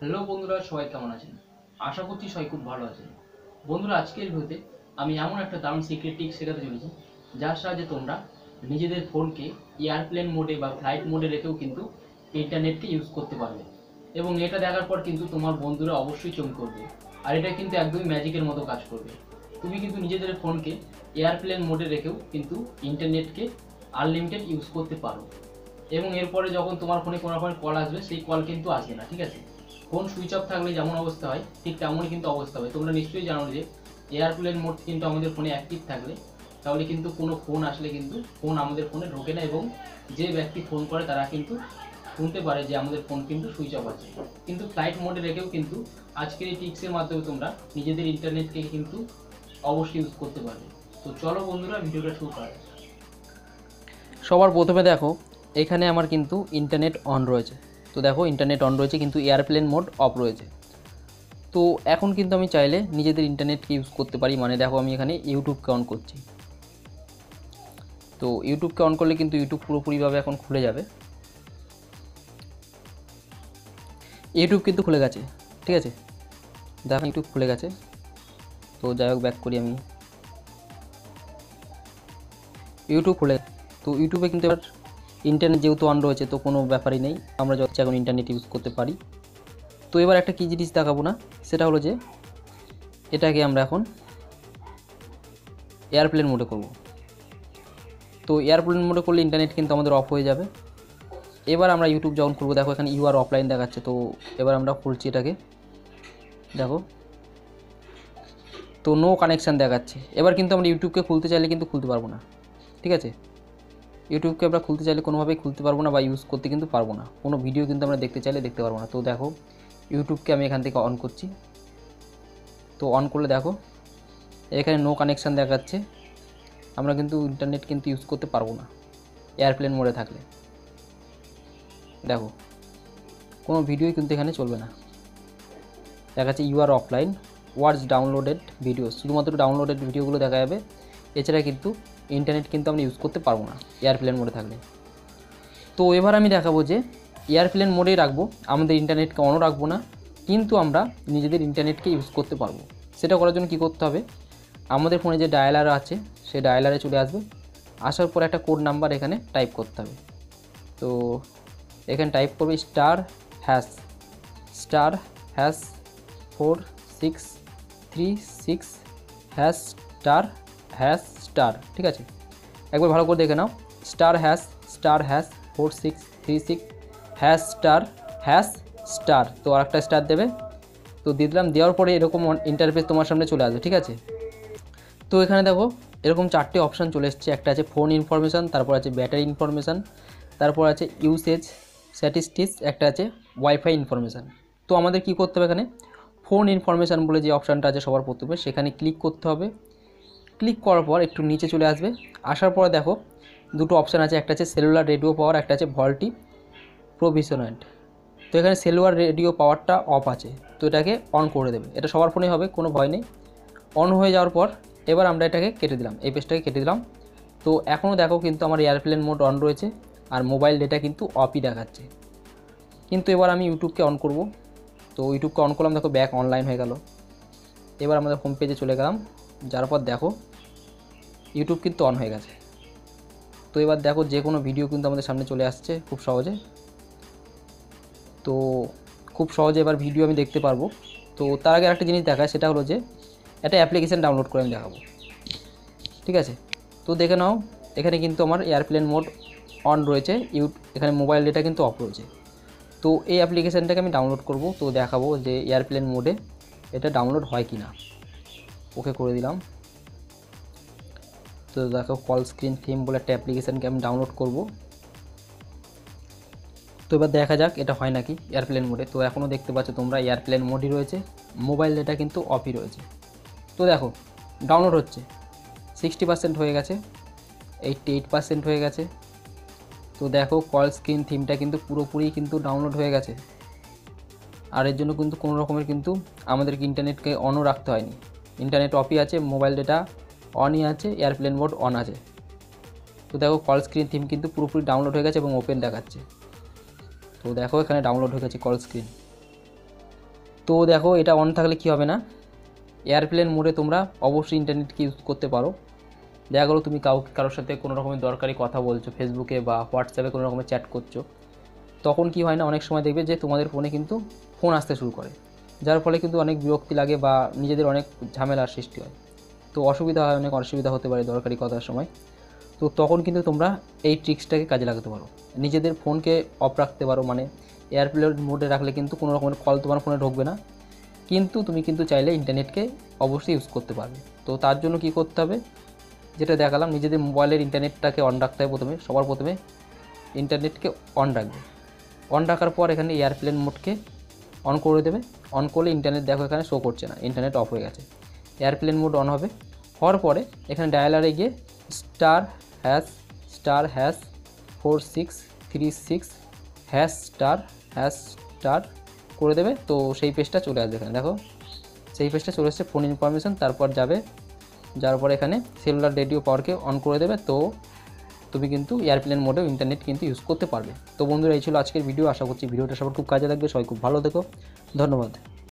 Hello বন্ধুরা, সবাই কেমন আছেন? আশা করছি সবাই খুব ভালো আছেন। বন্ধুরা, আজকের ভিডিওতে আমি এমন একটা দারুণ সিক্রেট টিক শেখাতে চলেছি, যার সাহায্যে তোমরা নিজেদের ফোনকে এয়ারপ্লেন মোডে বা ফ্লাইট মোডে রেখেও কিন্তু ইন্টারনেটকে ইউজ করতে পারবে। এবং এটা দেখার পর কিন্তু তোমার বন্ধুরা অবশ্যই চমক করবে আর এটা কিন্তু একদমই ম্যাজিকের মতো কাজ করবে। তুমি কিন্তু নিজেদের ফোনকে এয়ারপ্লেন মোডে রেখেও কিন্তু ইন্টারনেটকে আনলিমিটেড ইউজ করতে পারো। এবং এরপরে যখন তোমার ফোনে কোনো রকমের কল আসবে, সেই কল কিন্তু আসবে না, ঠিক আছে? ফোন সুইচ অফ থাকলে যেমন অবস্থা হয়, ঠিক তেমনই কিন্তু অবস্থা হয়। তোমরা নিশ্চয়ই জানো যে এয়ারপ্লেন মোড কিন্তু আমাদের ফোনে অ্যাক্টিভ থাকলে, তাহলে কিন্তু কোনো ফোন আসলে কিন্তু ফোন আমাদের ফোনে ঢোকে না এবং যে ব্যক্তি ফোন করে তারা কিন্তু শুনতে পারে যে আমাদের ফোন কিন্তু সুইচ অফ আছে। কিন্তু ফ্লাইট মোডে রেখেও কিন্তু আজকের এই টিক্সের মাধ্যমে তোমরা নিজেদের ইন্টারনেটকে কিন্তু অবশ্যই ইউজ করতে পারবে। তো চলো বন্ধুরা, ভিডিওটা শুরু করা সবার প্রথমে দেখো, এখানে আমার কিন্তু ইন্টারনেট অন রয়েছে। তো দেখো ইন্টারনেট অন রয়েছে, কিন্তু এয়ারপ্লেন মোড অফ রয়েছে। তো এখন কিন্তু আমি চাইলে নিজেদের ইন্টারনেটকে ইউজ করতে পারি। মানে দেখো, আমি এখানে ইউটিউবকে অন করছি। তো ইউটিউবকে অন করলে কিন্তু ইউটিউব পুরোপুরিভাবে এখন খুলে যাবে। ইউটিউব কিন্তু খুলে গেছে, ঠিক আছে? দেখো ইউটিউব খুলে গেছে। তো যাই হোক ব্যাক করি আমি। ইউটিউব খুলে তো ইউটিউবে কিন্তু এবার ইন্টারনেট যেহেতু অন রয়েছে, তো কোনো ব্যাপারই নেই। আমরা যত এখন ইন্টারনেট ইউজ করতে পারি। তো এবার একটা কী জিনিস দেখাবো না? সেটা হলো যে, এটাকে আমরা এখন এয়ারপ্লেন মোডে করব। তো এয়ারপ্লেন মোডে করলে ইন্টারনেট কিন্তু আমাদের অফ হয়ে যাবে। এবার আমরা ইউটিউব যখন করব। দেখো এখানে ইউ আর অফলাইন দেখাচ্ছে। তো এবার আমরা খুলছি এটাকে। দেখো। তো নো কানেকশান দেখাচ্ছে। এবার কিন্তু আমরা ইউটিউবকে খুলতে চাইলে কিন্তু খুলতে পারব না। ঠিক আছে? ইউটিউবকে আমরা খুলতে চাইলে কোনোভাবেই খুলতে পারব না বা ইউজ করতে কিন্তু পারব না। কোনো ভিডিও কিন্তু আমরা দেখতে চাইলে দেখতে পারব না। তো দেখো ইউটিউবকে আমি এখান থেকে অন করছি। তো অন করলে দেখো, এখানে নো কানেকশান দেখাচ্ছে। আমরা কিন্তু ইন্টারনেট কিন্তু ইউজ করতে পারব না এয়ারপ্লেন মোডে থাকলে। দেখো, কোনো ভিডিওই কিন্তু এখানে চলবে না। দেখাচ্ছে you are offline words downloaded video শুধুমাত্র ডাউনলোডেড ভিডিওগুলো দেখা যাবে। এছাড়া কিন্তু ইন্টারনেট কিন্তু আমরা ইউজ করতে পারব না এয়ারপ্লেন মোডে থাকলে। তো এবার আমি দেখাবো যে এয়ারপ্লেন মোডেই রাখব, আমাদের ইন্টারনেটকে অনও রাখব না, কিন্তু আমরা নিজেদের ইন্টারনেটকে ইউজ করতে পারব। সেটা করার জন্য কী করতে হবে? আমাদের ফোনে যে ডায়ালার আছে সেই ডায়ালারে চলে আসবে, আসার পর একটা কোড নাম্বার এখানে টাইপ করতে হবে। তো এখানে টাইপ করবে star hash star hash four six three six hash star hash star ঠিক আছে? একবার ভালো করে দেখে নাও। Star hash star hash four six three six hash star hash star তো আরেকটা স্টার দেবে। তো দিয়ে দিলাম, দেওয়ার পরে এরকম ইন্টারফেস তোমার সামনে চলে আসবে, ঠিক আছে? তো এখানে দেখো, এরকম চারটে অপশান চলে এসছে। একটা আছে ফোন ইনফরমেশান তারপর আছে ব্যাটারি ইনফরমেশান তারপর আছে ইউসেজ স্ট্যাটিস্টিক্স একটা আছে ওয়াইফাই ইনফরমেশান তো আমাদের কি করতে হবে এখানে? ফোন ইনফরমেশান বলে যে অপশানটা আছে সবার প্রথমে, সেখানে ক্লিক করতে হবে। ক্লিক করার পর একটু নিচে চলে আসবে। আসার পরে দেখো, দুটো অপশান আছে, একটা আছে সেলুলার রেডিও পাওয়ার, একটা আছে ভল্টি প্রভিশনান্ট তো এখানে সেলুলার রেডিও পাওয়ারটা অফ আছে, তো এটাকে অন করে দেবে। এটা সবার ফোনে হবে, কোনো ভয় নেই। অন হয়ে যাওয়ার পর এবার আমরা এটাকে কেটে দিলাম, এই পেজটাকে কেটে দিলাম। তো এখনও দেখো কিন্তু আমার এয়ারপ্লেন মোড অন রয়েছে, আর মোবাইল ডেটা কিন্তু অফই দেখাচ্ছে। কিন্তু এবার আমি ইউটিউবকে অন করব। তো ইউটিউবকে অন করলাম, দেখো ব্যাক অনলাইন হয়ে গেল। এবার আমাদের হোম পেজে চলে গেলাম। যার পর দেখো ইউটিউব কিন্তু অন হয়ে গেছে। তো এবার দেখো যে কোনো ভিডিও কিন্তু আমাদের সামনে চলে আসছে খুব সহজে। তো খুব সহজে এবার ভিডিও আমি দেখতে পারব। তো তার আগে একটা জিনিস দেখায়, সেটা হলো যে একটা অ্যাপ্লিকেশান ডাউনলোড করে আমি দেখাবো। ঠিক আছে? তো দেখে নাও, এখানে কিন্তু আমার এয়ারপ্লেন মোড অন রয়েছে, ইউ এখানে মোবাইল ডেটা কিন্তু অফ রয়েছে। তো এই অ্যাপ্লিকেশানটাকে আমি ডাউনলোড করব, তো দেখাবো যে এয়ারপ্লেন মোডে এটা ডাউনলোড হয় কি না ওকে করে দিলাম। তো দেখো কল স্ক্রিন থিম বলে একটা অ্যাপ্লিকেশানকে আমি ডাউনলোড করব। তো এবার দেখা যাক, এটা হয় নাকি এয়ারপ্লেন মোডে তো এখনও দেখতে পাচ্ছ তোমরা এয়ারপ্লেন মোডই রয়েছে মোবাইল ডেটা কিন্তু অফই রয়েছে। তো দেখো ডাউনলোড হচ্ছে সিক্সটি পার্সেন্ট হয়ে গেছে এইটটি এইট পার্সেন্ট হয়ে গেছে। তো দেখো কল স্ক্রিন থিমটা কিন্তু পুরোপুরি কিন্তু ডাউনলোড হয়ে গেছে। আর এর জন্য কিন্তু কোনো রকমের কিন্তু আমাদেরকে ইন্টারনেটকে অনও রাখতে হয়নি। ইন্টারনেট অফই আছে মোবাইল ডেটা অনই আছে এয়ারপ্লেন মোড অন আছে। তো দেখো কল স্ক্রিন থিম কিন্তু পুরোপুরি ডাউনলোড হয়ে গেছে এবং ওপেন দেখাচ্ছে। তো দেখো এখানে ডাউনলোড হয়ে গেছে কল স্ক্রিন তো দেখো এটা অন থাকলে কি হবে না? এয়ারপ্লেন মোডে তোমরা অবশ্যই ইন্টারনেটকে ইউজ করতে পারো। দেখা গেলো তুমি কাউকে, কারোর সাথে কোনো রকমের দরকারি কথা বলছো ফেসবুকে বা হোয়াটসঅ্যাপে কোনো রকমের চ্যাট করছ, তখন কি হয় না, অনেক সময় দেখবে যে তোমাদের ফোনে কিন্তু ফোন আসতে শুরু করে। যার ফলে কিন্তু অনেক বিরক্তি লাগে বা নিজেদের অনেক ঝামেলার সৃষ্টি হয়। তো অসুবিধা হয়, অনেক অসুবিধা হতে পারে দরকারি কথার সময়। তো তখন কিন্তু তোমরা এই ট্রিক্সটাকে কাজে লাগাতে পারো। নিজেদের ফোনকে অফ রাখতে পারো মানে এয়ারপ্লেন মোডে রাখলে কিন্তু কোনো রকমের কল তোমার ফোনে ঢুকবে না। কিন্তু তুমি কিন্তু চাইলে ইন্টারনেটকে অবশ্যই ইউজ করতে পারবে। তো তার জন্য কি করতে হবে? যেটা দেখালাম, নিজেদের মোবাইলের ইন্টারনেটটাকে অন রাখতে হবে প্রথমে, সবার প্রথমে ইন্টারনেটকে অন রাখবে। অন রাখার পর এখানে এয়ারপ্লেন মোডকে অন করে দেবে। অন করলে ইন্টারনেট দেখো এখানে শো করছে না ইন্টারনেট অফ হয়ে গেছে। এয়ারপ্লেন মোড অন হবে। হওয়ার পরে এখানে ডায়ালারে গিয়ে star hash star hash four six three six hash star hash star করে দেবে। তো সেই পেজটা চলে আসবে এখানে। দেখো, সেই পেজটা চলে এসছে ফোন ইনফরমেশন তারপর যাবে। যার পর এখানে সেলুলার রেডিও পাওয়ারকে অন করে দেবে। তো তুমি কিন্তু এয়ারপ্লেন মোডেও ইন্টারনেট কিন্তু ইউজ করতে পারবে। তো বন্ধুরা, এই ছিল আজকের ভিডিও আশা করছি ভিডিওটা সবার খুব কাজে লাগবে। সবাই খুব ভালো থেকো। ধন্যবাদ।